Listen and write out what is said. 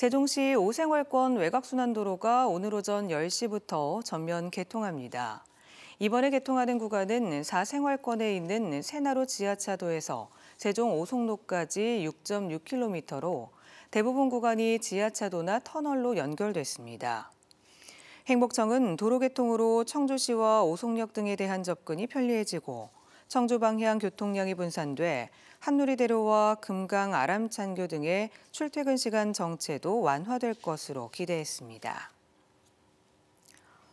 세종시 오생활권 외곽순환도로가 오늘 오전 10시부터 전면 개통합니다. 이번에 개통하는 구간은 4생활권에 있는 새나로 지하차도에서 세종 오송로까지 6.6km로 대부분 구간이 지하차도나 터널로 연결됐습니다. 행복청은 도로 개통으로 청주시와 오송역 등에 대한 접근이 편리해지고 청주 방향 교통량이 분산돼 한누리대로와 금강 아람찬교 등의 출퇴근 시간 정체도 완화될 것으로 기대했습니다.